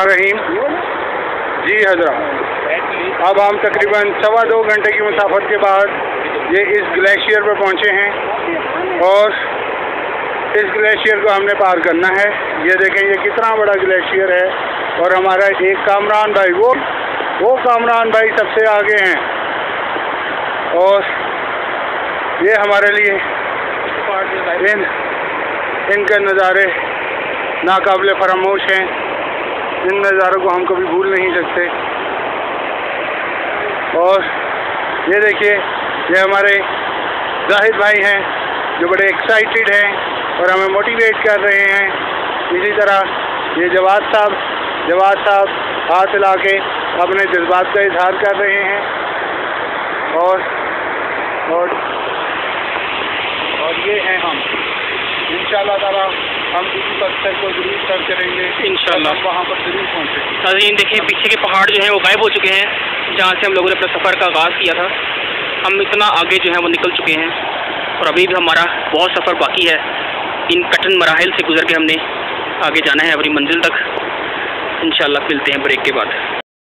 रहीम। जी, हजरा। अब हम तकरीबन सवा दो घंटे की मुसाफत के बाद ये इस ग्लेशियर पर पहुँचे हैं और इस ग्लेशियर को हमने पार करना है। ये देखें, ये कितना बड़ा ग्लेशियर है और हमारा एक कामरान भाई, वो वो कामरान भाई सबसे आगे हैं। और ये हमारे लिए इन, इनके नज़ारे नाकाबले फरामोश हैं। इन नज़ारों को हम कभी भूल नहीं सकते। और ये देखिए, ये हमारे जाहिद भाई हैं, जो बड़े एक्साइटेड हैं और हमें मोटिवेट कर रहे हैं। इसी तरह ये जवाद साहब जवाद साहब हाथ ला के अपने जज्बात का इजहार कर रहे हैं। और और और ये हैं हम। इन ताला हम इसी बक्सर को ज़रूर सर करेंगे इन वहाँ पर ज़रूर पहुँचे। नाज़रीन देखिए पीछे के पहाड़ जो हैं वो गायब हो चुके हैं जहाँ से हम लोगों ने अपने सफ़र का आगाज़ किया था। हम इतना आगे जो है वो निकल चुके हैं और अभी भी हमारा बहुत सफ़र बाकी है। इन कठिन मराहल से गुजर के हमने आगे जाना है अपनी मंजिल तक। इन मिलते हैं ब्रेक के बाद।